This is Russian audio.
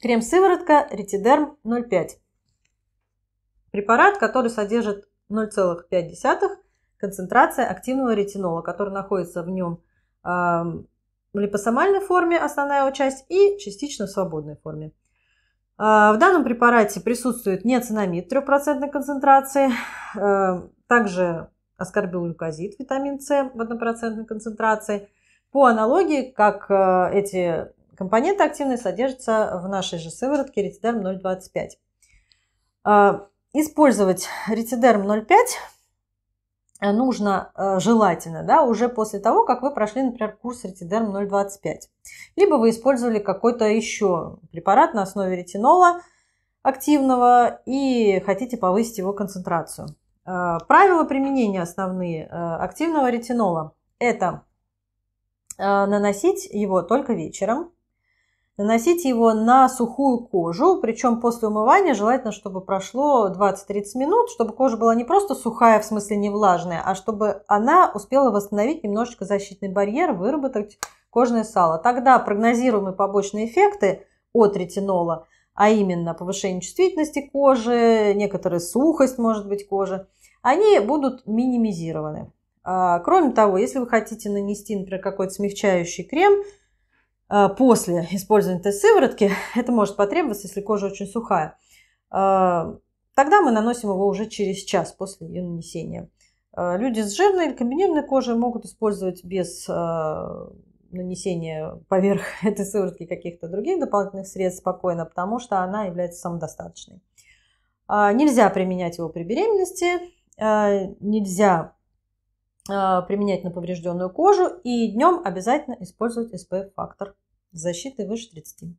Крем-сыворотка Ретидерм 0,5. Препарат, который содержит 0,5 концентрация активного ретинола, который находится в нем в липосомальной форме, основная его часть, и частично в свободной форме. Э, в данном препарате присутствует неоцинамид 3% концентрации, э, также аскорбилглюкозид, витамин С в 1% концентрации. По аналогии, как э, эти компоненты активные содержатся в нашей же сыворотке ретидерм 0,25. Э, использовать ретидерм 0,5 нужно э, желательно, да, уже после того, как вы прошли, например, курс ретидерм 0,25. Либо вы использовали какой-то еще препарат на основе ретинола активного и хотите повысить его концентрацию. Э, правила применения основные э, активного ретинола – это э, наносить его только вечером, наносить его на сухую кожу, причем после умывания желательно, чтобы прошло 20-30 минут, чтобы кожа была не просто сухая, в смысле не влажная, а чтобы она успела восстановить немножечко защитный барьер, выработать кожное сало. Тогда прогнозируемые побочные эффекты от ретинола, а именно повышение чувствительности кожи, некоторая сухость может быть кожи, они будут минимизированы. А, кроме того, если вы хотите нанести, например, какой-то смягчающий крем после использования этой сыворотки, это может потребоваться, если кожа очень сухая, а, тогда мы наносим его уже через час после ее нанесения. Люди с жирной или комбинированной кожей могут использовать без нанесения поверх этой сыворотки каких-то других дополнительных средств спокойно, потому что она является самодостаточной. Нельзя применять его при беременности, нельзя применять на поврежденную кожу и днем обязательно использовать SPF-фактор защиты выше 30.